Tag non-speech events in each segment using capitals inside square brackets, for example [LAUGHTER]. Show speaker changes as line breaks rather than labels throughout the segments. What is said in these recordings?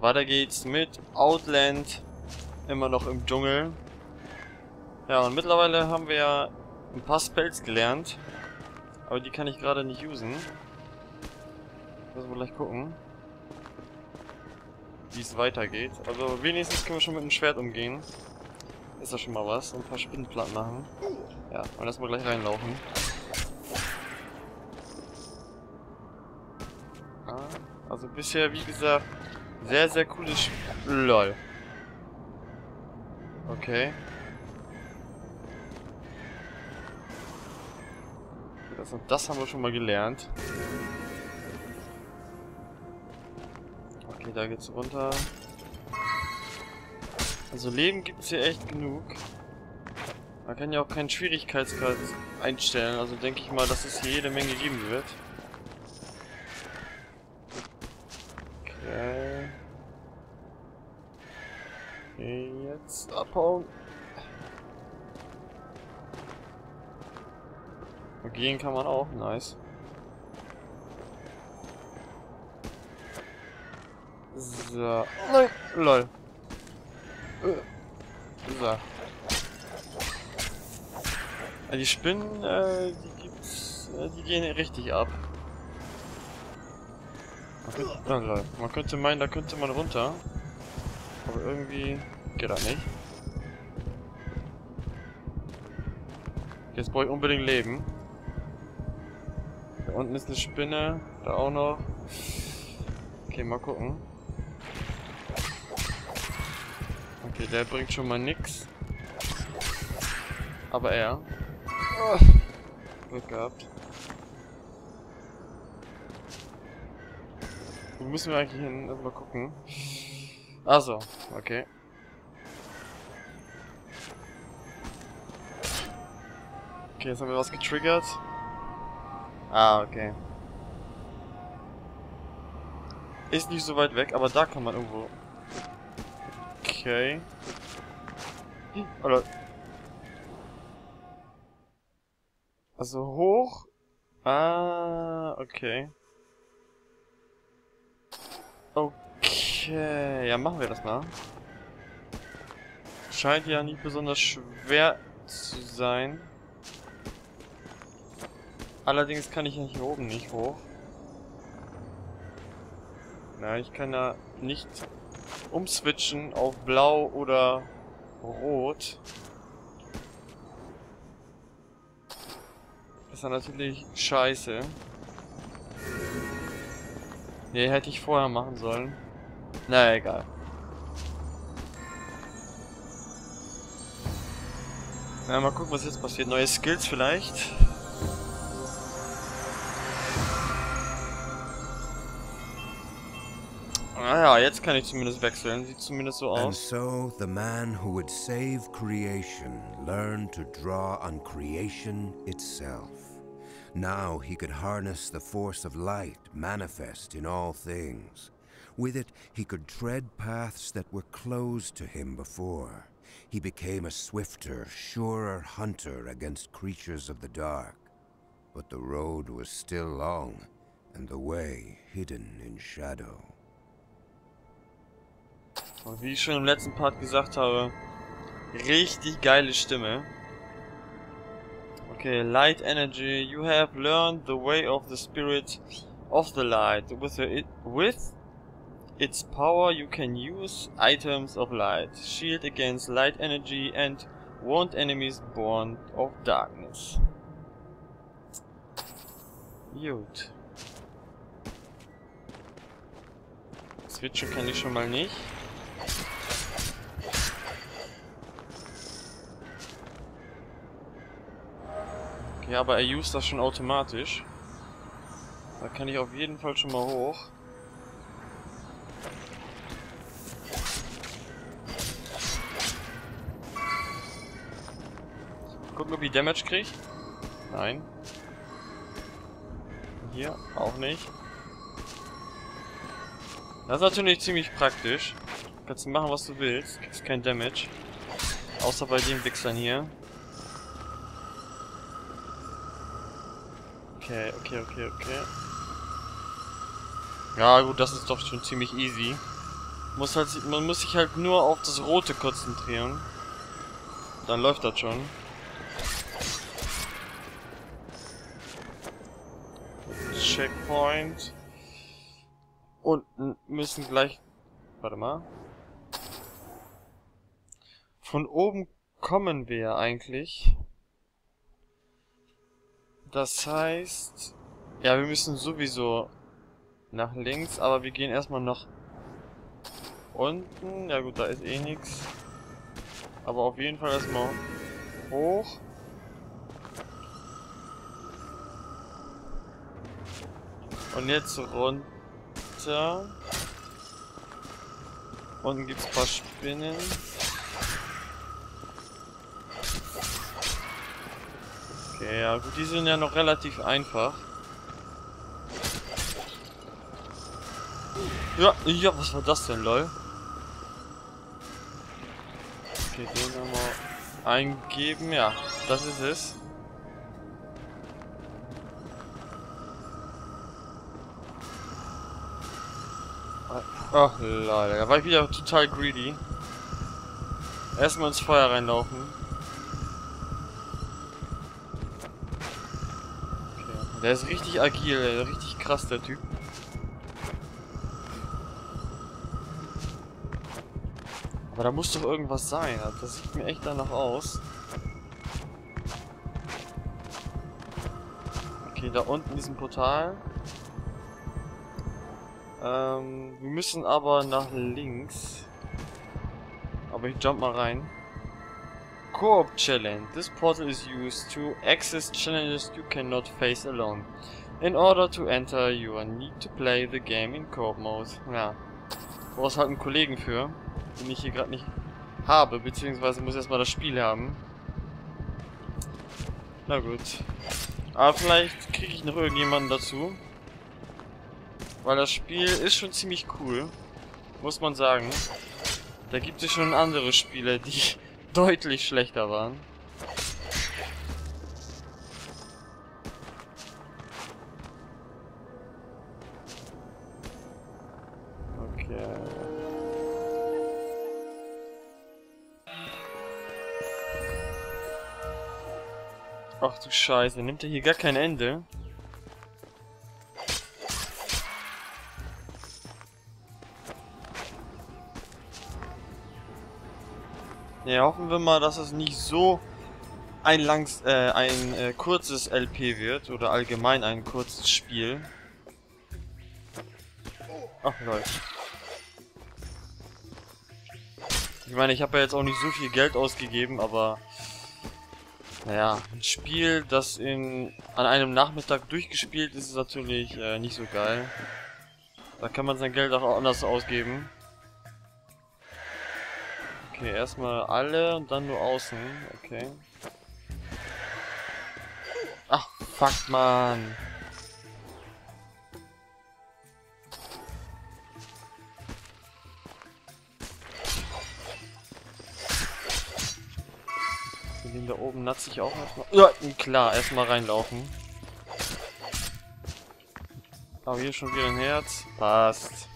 Weiter geht's mit Outland. Immer noch im Dschungel. Ja, und mittlerweile haben wir ja ein paar Spells gelernt. Aber die kann ich gerade nicht usen. Müssen wir gleich gucken. Wie es weitergeht. Also wenigstens können wir schon mit dem Schwert umgehen. Ist das schon mal was. Und ein paar Spinnenplatten machen. Ja, und lassen wir gleich reinlaufen. Also bisher, wie gesagt, sehr, sehr cooles Spiel. LOL. Okay. Das, das haben wir schon mal gelernt. Okay, da geht's runter. Also Leben gibt es hier echt genug. Man kann ja auch keinen Schwierigkeitsgrad einstellen, also denke ich mal, dass es hier jede Menge geben wird. Okay. Jetzt abhauen. Gehen kann man auch, nice. So. Nein, lol. So. Die Spinnen, äh, die gibt's, äh, die gehen richtig ab. Man könnte, oh, lol. man könnte meinen, da könnte man runter. Aber irgendwie geht das nicht. Jetzt brauche ich unbedingt Leben. Da unten ist eine Spinne. Da auch noch. Okay, mal gucken. Okay, der bringt schon mal nix. Aber er. Oh, Glück gehabt. Wo müssen wir eigentlich hin? Erstmal gucken. Also, okay. Okay, jetzt haben wir was getriggert. Ah, okay. Ist nicht so weit weg, aber da kann man irgendwo... Okay. Oder... Also hoch... Ah, okay. Okay, ja machen wir das mal. Scheint ja nicht besonders schwer zu sein. Allerdings kann ich ja hier oben nicht hoch. Na, ich kann da nicht umswitchen auf blau oder rot. Das ist dann natürlich scheiße. Nee, hätte ich vorher machen sollen. Na, egal. Na, mal gucken, was jetzt passiert. Neue Skills vielleicht. Naja, jetzt kann ich zumindest wechseln. Sieht zumindest so aus.
And so the man who would save creation learned to draw on creation itself. Now he could harness the force of light manifest in all things. With it, he could tread paths that were closed to him before. He became a swifter, surer hunter against creatures of the dark. But the road was still long, and the way hidden in shadow.
Und wie ich schon im letzten Part gesagt habe, richtig geile Stimme. Okay, Light Energy. You have learned the way of the spirit of the light. With, the, with its power you can use items of light. Shield against light energy and wound enemies born of darkness. Gut. Switchen kann ich schon mal nicht. Ja, aber er used das schon automatisch. Da kann ich auf jeden Fall schon mal hoch. Gucken, ob ich Damage kriege. Nein. Hier auch nicht. Das ist natürlich ziemlich praktisch. Kannst du machen, was du willst. Kriegst kein Damage. Außer bei den Wichsern hier. Okay, okay, okay, okay. Ja gut, das ist doch schon ziemlich easy. Muss halt, man muss sich halt nur auf das Rote konzentrieren. Dann läuft das schon. Checkpoint. Und müssen gleich... Warte mal. Von oben kommen wir eigentlich. Das heißt... Ja, wir müssen sowieso nach links, aber wir gehen erstmal nach unten. Ja gut, da ist eh nichts. Aber auf jeden Fall erstmal hoch. Und jetzt runter. Unten gibt es ein paar Spinnen. Okay, ja gut, die sind ja noch relativ einfach. Ja, ja, was war das denn, lol? Okay, den nochmal eingeben. Ja, das ist es. Ach, lol, da war ich wieder total greedy. Erstmal ins Feuer reinlaufen. Okay. Der ist richtig agil, richtig krass, der Typ. Aber da muss doch irgendwas sein. Das sieht mir echt danach aus. Okay, da unten diesem Portal. Ähm, wir müssen aber nach links. Aber ich jump mal rein. Co-op Challenge. This portal is used to access challenges you cannot face alone. In order to enter, you need to play the game in Co-op Mode. Ja. Brauchst halt einen Kollegen für den ich hier gerade nicht habe, beziehungsweise muss erstmal das Spiel haben. Na gut. Aber vielleicht kriege ich noch irgendjemanden dazu. Weil das Spiel ist schon ziemlich cool. Muss man sagen. Da gibt es schon andere Spiele, die [LAUGHS] deutlich schlechter waren. Ach du Scheiße, nimmt er hier gar kein Ende? Ja, hoffen wir mal, dass es nicht so ein langs, äh, ein äh, kurzes LP wird oder allgemein ein kurzes Spiel. Ach Leute. Ich meine, ich habe ja jetzt auch nicht so viel Geld ausgegeben, aber naja, ein Spiel, das in an einem Nachmittag durchgespielt ist, ist natürlich äh, nicht so geil. Da kann man sein Geld auch anders ausgeben. Okay, erstmal alle und dann nur außen. Okay. Ach, fuck, man. Den da oben natze ich auch erstmal. Ja, klar, erstmal reinlaufen. Aber hier schon wieder ein Herz. Passt.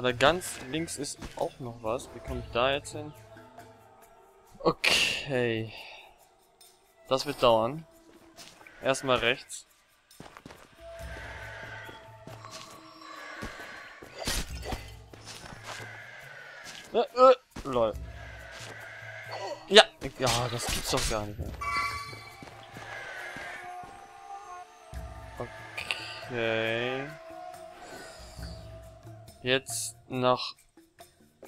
Aber ganz links ist auch noch was. Wie komme ich da jetzt hin? Okay. Das wird dauern. Erstmal rechts. Äh, äh, lol. Ja, ja, das gibt's doch gar nicht mehr. Okay. Jetzt nach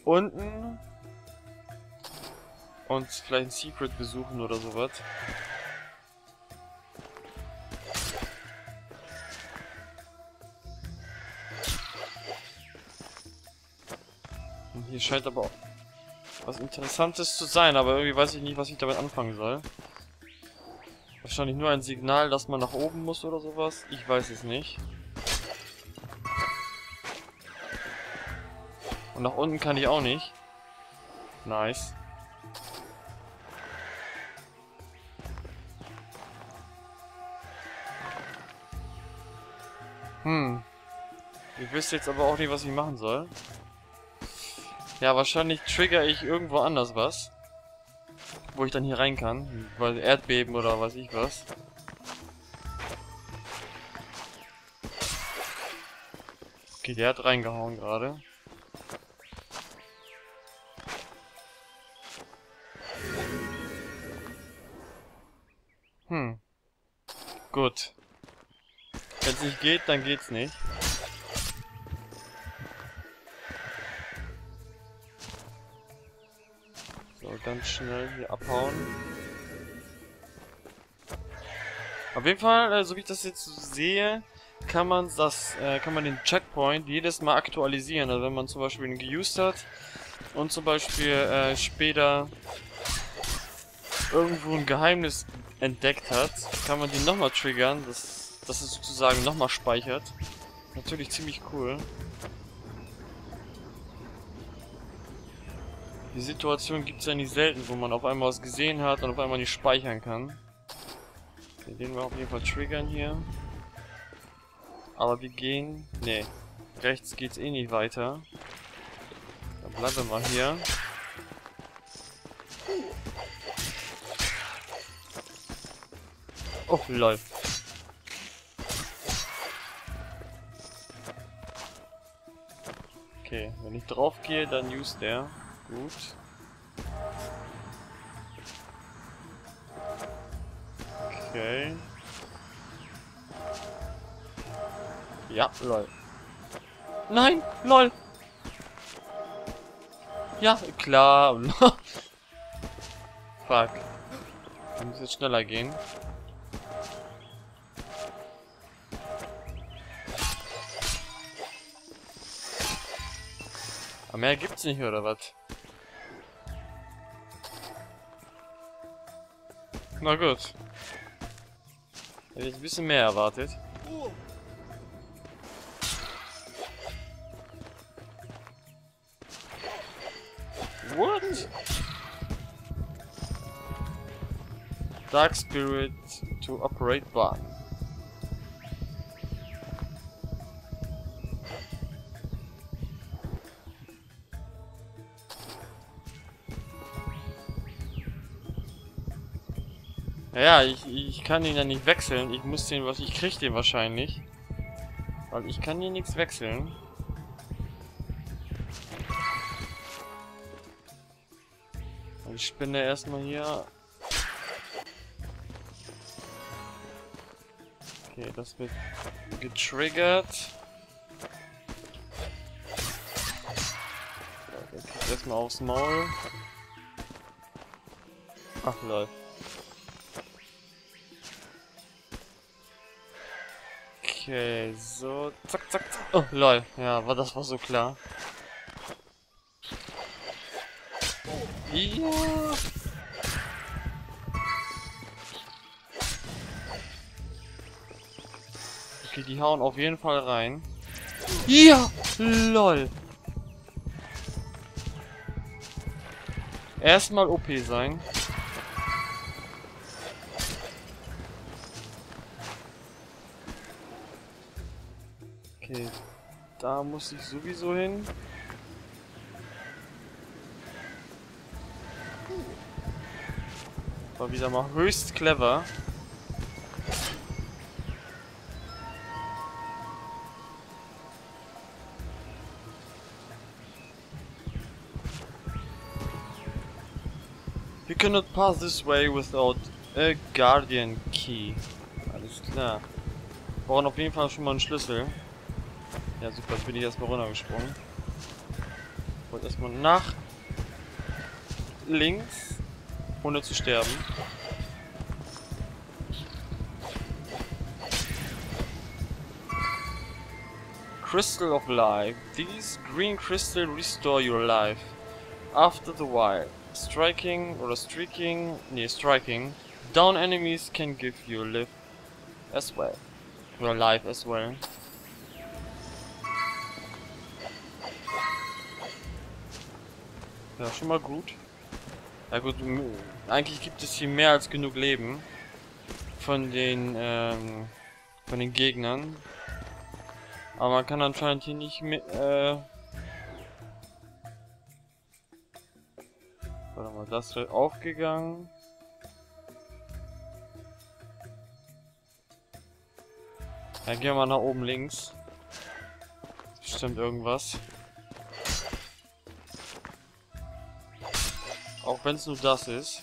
unten. Und vielleicht ein Secret besuchen oder sowas. Und hier scheint aber auch was Interessantes zu sein, aber irgendwie weiß ich nicht, was ich damit anfangen soll. Wahrscheinlich nur ein Signal, dass man nach oben muss oder sowas. Ich weiß es nicht. Und nach unten kann ich auch nicht. Nice. Hm. Ich wüsste jetzt aber auch nicht, was ich machen soll. Ja, wahrscheinlich trigger ich irgendwo anders was. Wo ich dann hier rein kann. Weil Erdbeben oder weiß ich was. Okay, der hat reingehauen gerade. Wenn es nicht geht, dann geht's nicht. So, ganz schnell hier abhauen. Auf jeden Fall, äh, so wie ich das jetzt sehe, kann man das, äh, kann man den Checkpoint jedes Mal aktualisieren. Also wenn man zum Beispiel ihn geused hat und zum Beispiel äh, später irgendwo ein Geheimnis entdeckt hat, kann man den nochmal triggern, dass, dass es sozusagen nochmal speichert. Natürlich ziemlich cool. Die Situation gibt es ja nicht selten, wo man auf einmal was gesehen hat und auf einmal nicht speichern kann. Den wir auf jeden Fall triggern hier. Aber wir gehen... Ne, rechts geht's eh nicht weiter. Dann bleiben wir mal hier. Oh, lol. Okay, wenn ich drauf gehe, dann use der. Gut. Okay. Ja, lol. Nein, lol. Ja, klar. [LAUGHS] Fuck. Wir müssen jetzt schneller gehen. Mehr gibt's nicht, oder was? Na gut. Hätte ich ein bisschen mehr erwartet. What? Dark Spirit to operate bar. Ja, ich, ich kann ihn ja nicht wechseln. Ich muss den was. Ich krieg den wahrscheinlich. Weil ich kann hier nichts wechseln. Ich spinne erstmal hier. Okay, das wird getriggert. der kriegt erstmal aufs Maul. Ach läuft. Okay, so, zack, zack, zack. Oh, lol. Ja, war das war so klar. Ja. Okay, die hauen auf jeden Fall rein. Ja, lol. Erstmal OP sein. Muss ich sowieso hin. War wieder mal höchst clever. You cannot pass this way without a Guardian Key. Alles klar. Wir brauchen auf jeden Fall schon mal einen Schlüssel. Ja super, jetzt bin ich erstmal runtergesprungen. Wollte erstmal nach links, ohne zu sterben. Crystal of Life. These green crystal restore your life. After the while. Striking or streaking, nee, striking. Down enemies can give you life as well. Or life as well. Ja, schon mal gut. Ja gut, eigentlich gibt es hier mehr als genug Leben von den ähm, von den Gegnern. Aber man kann anscheinend hier nicht mit, äh... Warte mal, das wird aufgegangen. Dann gehen wir mal nach oben links. Bestimmt irgendwas. Auch wenn es nur das ist.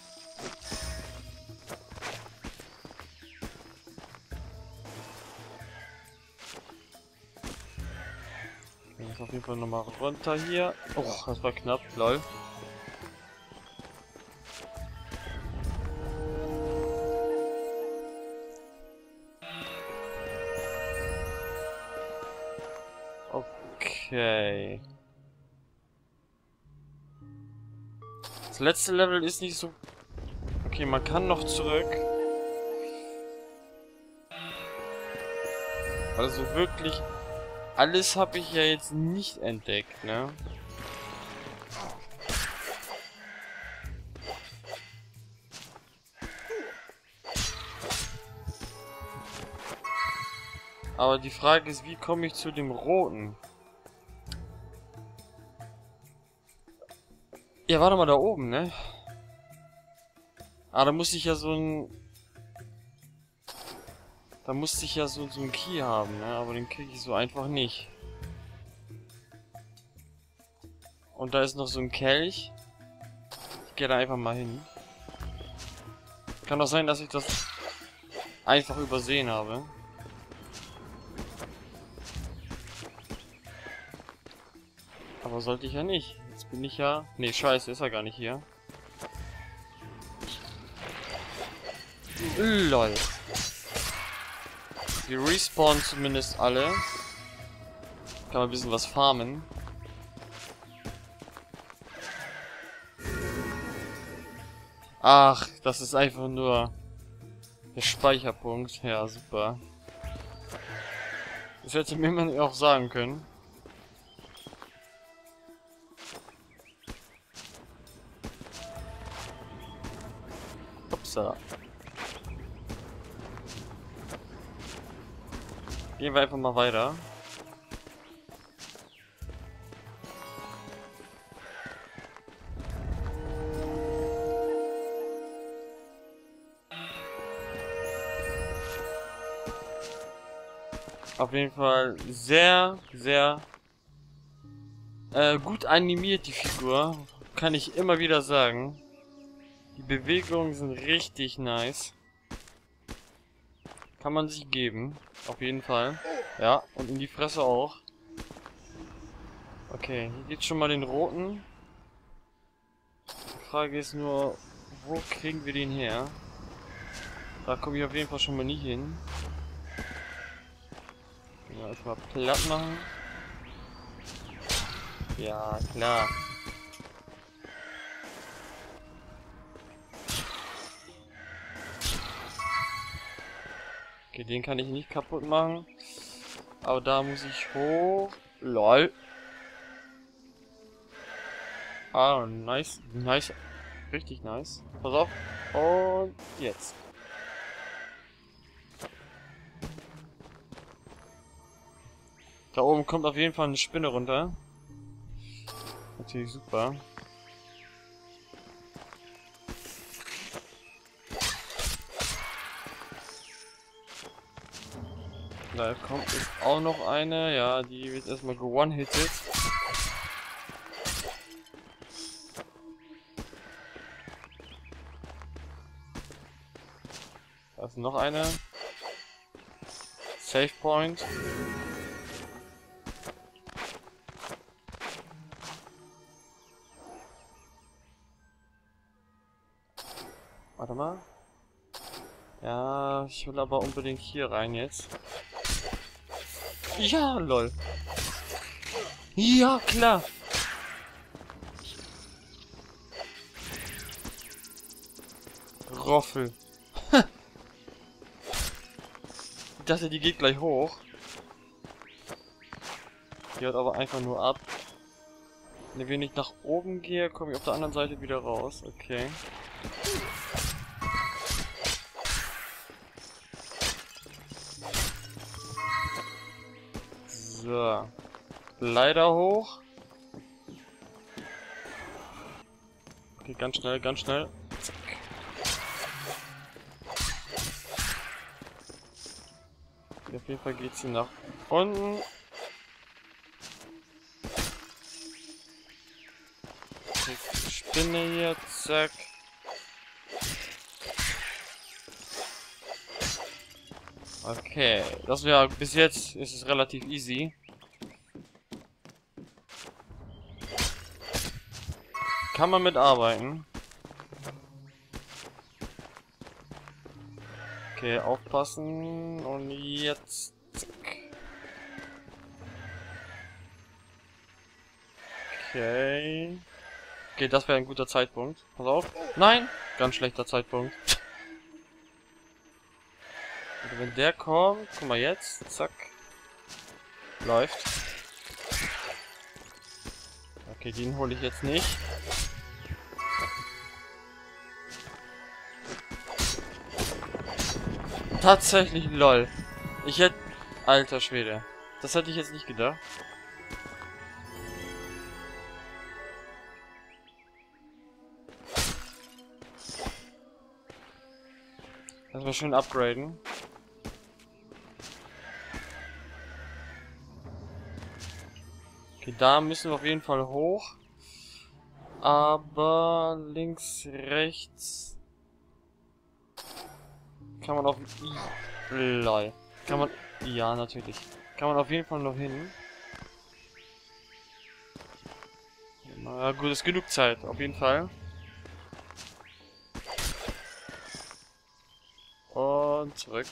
Auf jeden Fall nochmal runter hier. Oh, das war knapp, lol. Okay. Letzte Level ist nicht so... Okay, man kann noch zurück. Also wirklich... Alles habe ich ja jetzt nicht entdeckt, ne? Aber die Frage ist, wie komme ich zu dem Roten? Ja, warte mal, da oben, ne? Ah, da musste ich ja so ein... Da musste ich ja so, so einen Key haben, ne? Aber den kriege ich so einfach nicht. Und da ist noch so ein Kelch. Ich gehe da einfach mal hin. Kann doch sein, dass ich das einfach übersehen habe. Aber sollte ich ja nicht. Bin ich ja... Ne, scheiße, ist er gar nicht hier. LOL. Die respawnen zumindest alle. Kann man ein bisschen was farmen. Ach, das ist einfach nur der Speicherpunkt. Ja, super. Das hätte mir man auch sagen können. Upsa. Gehen wir einfach mal weiter. Auf jeden Fall sehr, sehr äh, gut animiert, die Figur. Kann ich immer wieder sagen. Die Bewegungen sind richtig nice. Kann man sich geben. Auf jeden Fall. Ja, und in die Fresse auch. Okay, hier geht's schon mal den roten. Die Frage ist nur, wo kriegen wir den her? Da komme ich auf jeden Fall schon mal nie hin. Ja, erstmal platt machen. Ja, klar. Okay, den kann ich nicht kaputt machen. Aber da muss ich hoch. LOL. Ah, nice. Nice. Richtig nice. Pass auf. Und jetzt. Da oben kommt auf jeden Fall eine Spinne runter. Natürlich super. Da kommt jetzt auch noch eine. Ja, die wird erstmal gewonnen-hitted. Da ist noch eine. Safe Point. Warte mal. Ja, ich will aber unbedingt hier rein jetzt. Ja, lol. Ja, klar. Roffel. ich dachte, die geht gleich hoch. Die hat aber einfach nur ab. Wenn ich nach oben gehe, komme ich auf der anderen Seite wieder raus. Okay. Leider hoch. Okay, ganz schnell, ganz schnell. Zack. Okay, auf jeden Fall geht sie nach unten. Okay, Spinne hier, zack. Okay, das wäre bis jetzt ist es relativ easy. Kann man mitarbeiten. Okay, aufpassen und jetzt. Okay. Okay, das wäre ein guter Zeitpunkt. Pass auf. Nein! Ganz schlechter Zeitpunkt. Und wenn der kommt, guck mal jetzt, zack. Läuft. Okay, den hole ich jetzt nicht. Tatsächlich lol. Ich hätte... Alter Schwede. Das hätte ich jetzt nicht gedacht. Lass mal schön upgraden. Okay, da müssen wir auf jeden Fall hoch. Aber links, rechts kann man auf... Lol. Kann man... Ja, natürlich. Kann man auf jeden Fall noch hin. Na gut, ist genug Zeit, auf jeden Fall. Und zurück.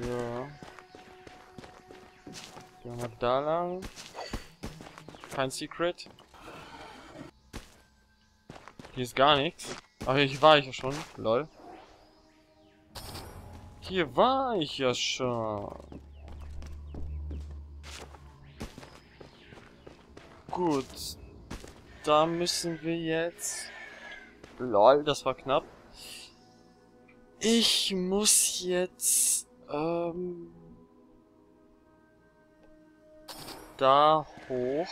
So. Gehen wir da lang. Kein Secret. Hier ist gar nichts. Ach, hier war ich ja schon. Lol. Hier war ich ja schon. Gut. Da müssen wir jetzt... Lol, das war knapp. Ich muss jetzt... Ähm... Da hoch.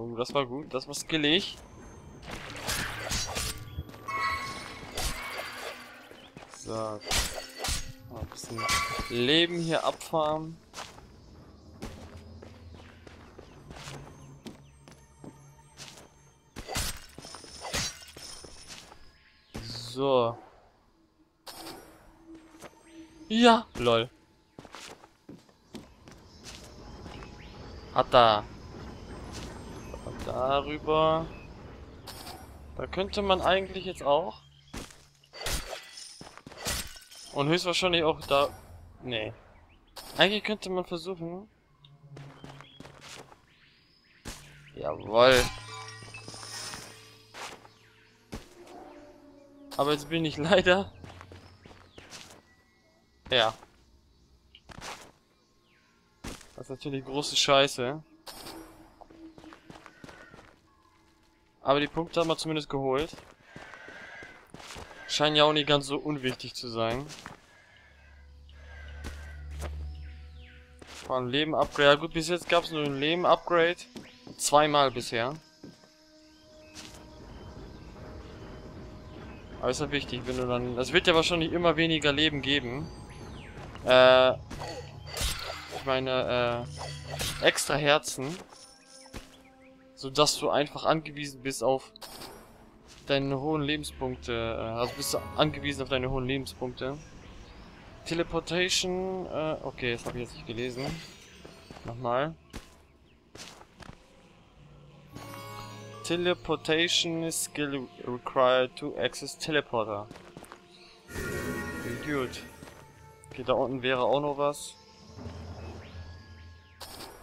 Oh, das war gut. Das war skillig. So. Ein bisschen Leben hier abfahren. So. Ja, lol. Hat da darüber. Da könnte man eigentlich jetzt auch. Und höchstwahrscheinlich auch da... Nee. Eigentlich könnte man versuchen... Jawoll. Aber jetzt bin ich [LAUGHS] leider... Ja. Das ist natürlich große Scheiße. Aber die Punkte haben wir zumindest geholt. Scheinen ja auch nicht ganz so unwichtig zu sein. War ein Leben-Upgrade. Ja gut, bis jetzt gab es nur ein Leben-Upgrade. Zweimal bisher. Aber ist ja wichtig, wenn du dann... Es wird ja wahrscheinlich immer weniger Leben geben. Äh... Ich meine, äh... Extra Herzen sodass du einfach angewiesen bist auf deine hohen Lebenspunkte. Äh, also bist du angewiesen auf deine hohen Lebenspunkte. Teleportation, äh, okay, das habe ich jetzt nicht gelesen. Nochmal. Teleportation skill required to access Teleporter. Gut. Okay, da unten wäre auch noch was.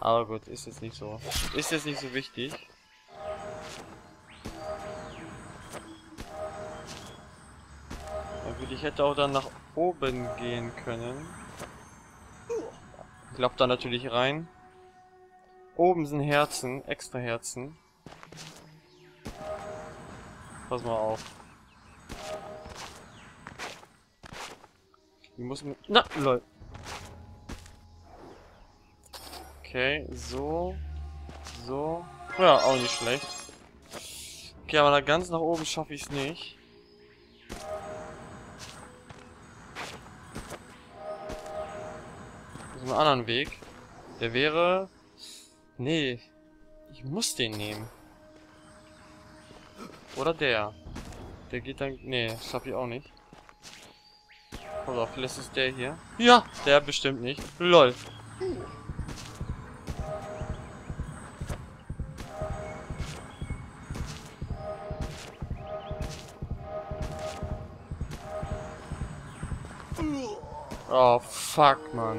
Aber gut, ist jetzt nicht so. Ist jetzt nicht so wichtig. Gut, ich hätte auch dann nach oben gehen können. Ich glaube da natürlich rein. Oben sind Herzen, extra Herzen. Pass mal auf. Die muss mir... Na, lol. Okay, so. So. Ja, auch nicht schlecht. Okay, aber da ganz nach oben schaffe ich es nicht. Das ist ein anderen Weg. Der wäre... Nee. Ich muss den nehmen. Oder der. Der geht dann... Nee, schaffe ich auch nicht. Pass auf, vielleicht ist der hier. Ja, der bestimmt nicht. LOL. Oh, fuck, Mann.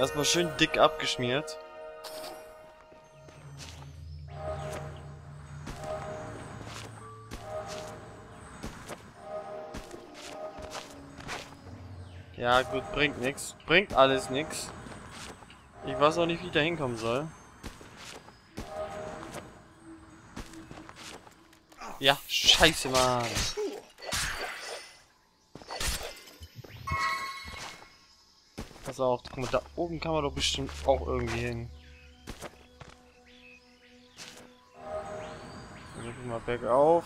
Erstmal schön dick abgeschmiert. Ja, gut, bringt nix. Bringt alles nix. Ich weiß auch nicht, wie ich da hinkommen soll. Ja, scheiße, Mann. Auf, guck mal, da oben kann man doch bestimmt auch irgendwie hin. Also, mal bergauf.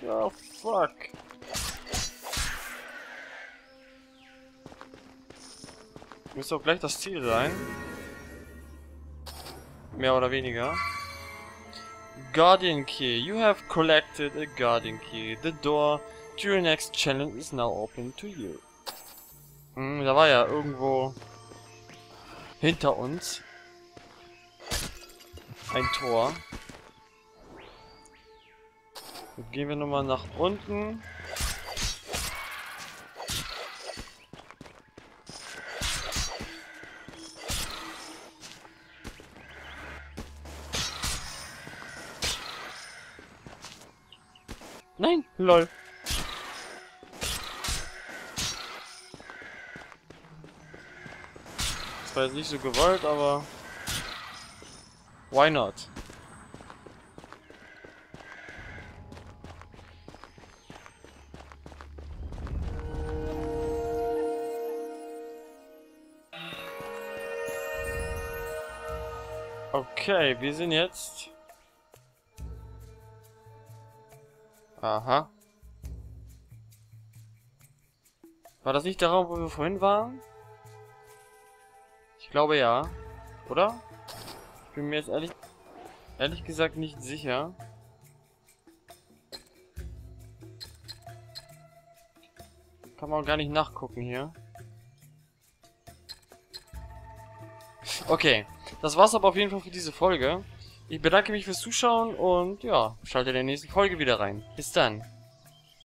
Ja, fuck. Müsste auch gleich das Ziel sein. Mehr oder weniger. Guardian Key. You have collected a Guardian Key. The door to your next challenge is now open to you. Hm, da war ja irgendwo hinter uns ein Tor. Jetzt gehen wir nochmal nach unten. Lol. Das war jetzt nicht so gewollt, aber... Why not? Okay, wir sind jetzt... Aha. War das nicht der Raum, wo wir vorhin waren? Ich glaube ja. Oder? Ich bin mir jetzt ehrlich, ehrlich gesagt nicht sicher. Kann man gar nicht nachgucken hier. Okay, das war's aber auf jeden Fall für diese Folge. Ich bedanke mich fürs Zuschauen und ja, schalte in der nächsten Folge wieder rein. Bis dann.